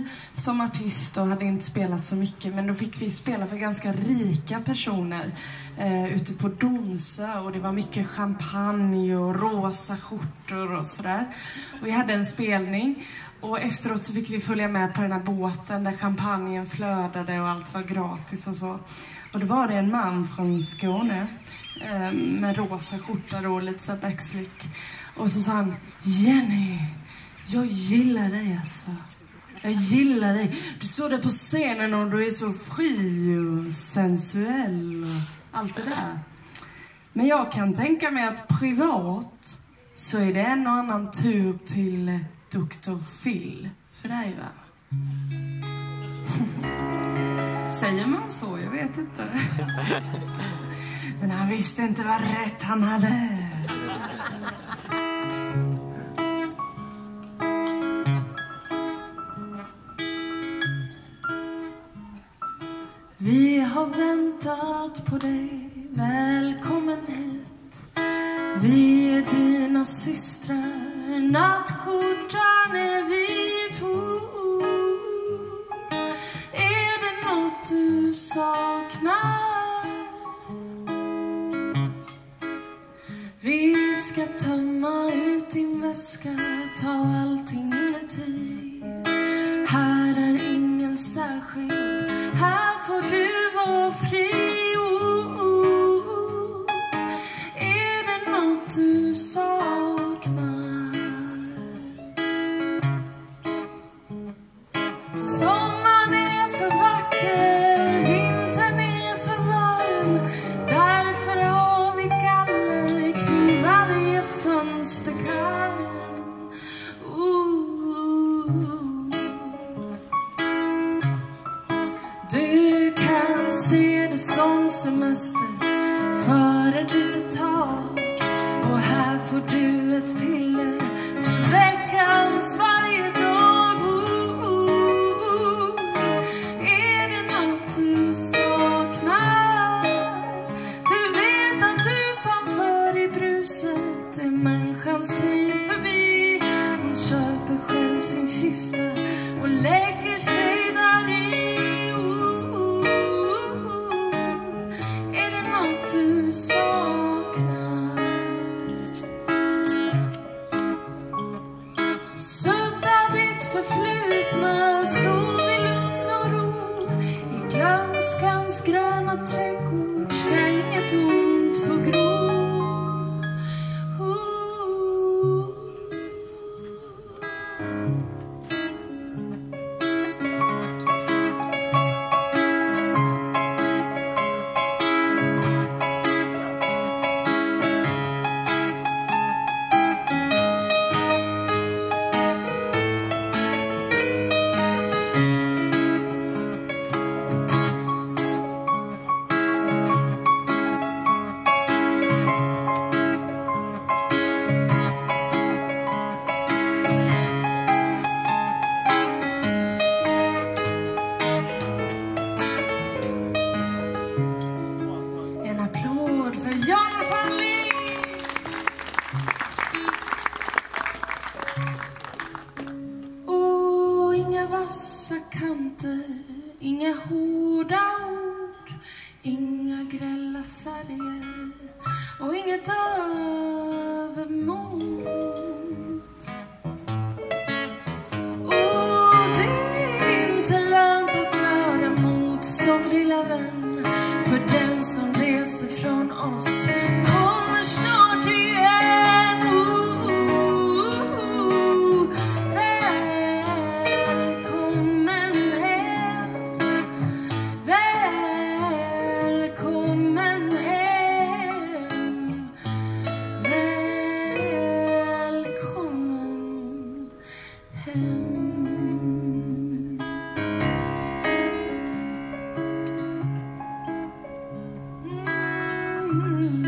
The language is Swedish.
ny som artist och hade inte spelat så mycket. Men då fick vi spela för ganska rika personer eh, ute på Donsö och det var mycket champagne och rosa skjortor och sådär. Och vi hade en spelning och efteråt så fick vi följa med på den här båten där champagnen flödade och allt var gratis och så. Och då var det en man från Skåne eh, med rosa skjorta och lite så backslick. Och så sa han, Jenny, jag gillar dig alltså. Jag gillar dig. Du står där på scenen och du är så fri och sensuell och allt det där. Men jag kan tänka mig att privat så är det en och annan tur till Dr. Phil för dig va? Säger man så? Jag vet inte. Men han visste inte vad rätt han hade. Vi har väntat på dig, välkommen hit. Vi är dina systrar, nattskjortan är vit Är det nåt du saknar? Vi ska tömma ut din väska, ta allting inuti. Här är ingen särskild, här får du vara fri. Oh, oh, oh. Är det nåt du saknar? Sommaren är för vacker, vintern är för varm. Därför har vi galler kring varje fönsterkarm. Kan se det som semester för ett litet tag. Och här får du ett piller för veckans varje dag. Ooh. Är det nåt du saknar? Du vet att utanför i bruset är människans tid förbi. Hon köper själv sin kista och lägger förflutna, sov i lugn och ro. I glömskans gröna trädgård ska inget ont få gro. Inga hårda ord, inga grälla färger och inget övermod. Och det är inte lönt att göra motstånd, lilla vän, för den som reser från oss mm -hmm.